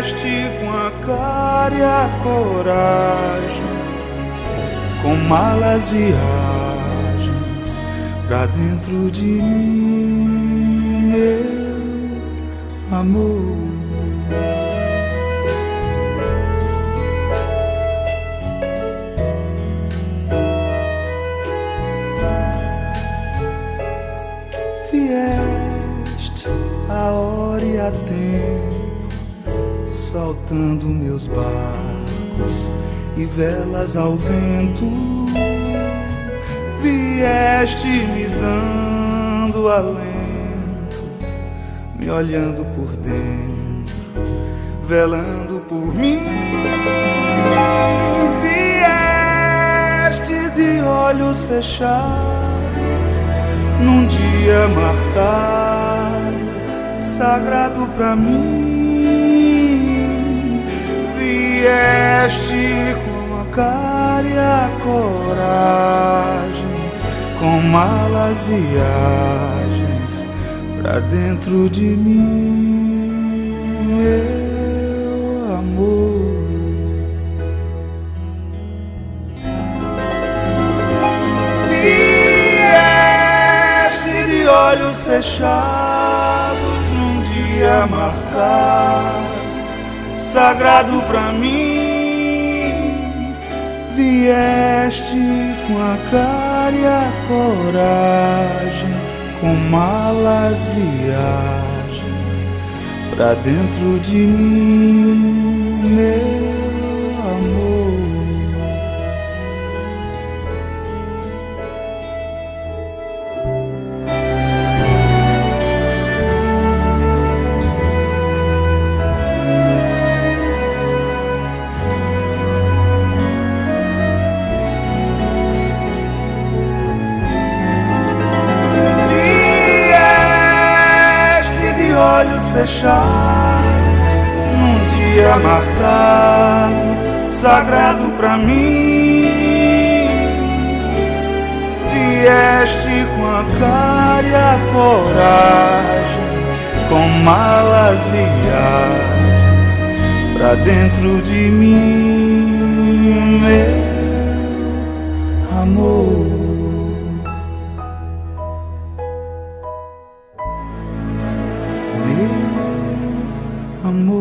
Vieste com a cara e a coragem, com malas viagens pra dentro de mim, meu amor. Vieste a hora e a tempo, soltando meus barcos e velas ao vento. Vieste me dando alento, me olhando por dentro, velando por mim. Vieste de olhos fechados num dia marcado, sagrado pra mim. Vieste com a cara e a coragem, com malas viagens pra dentro de mim, meu amor. olhos fechados num dia marcado, sagrado pra mim. Vieste com a cara e a coragem, com malas viagens pra dentro de mim, fechados num dia marcado, sagrado pra mim. Vieste com a cara e a coragem, com malas viagens pra dentro de mim, meu. on more.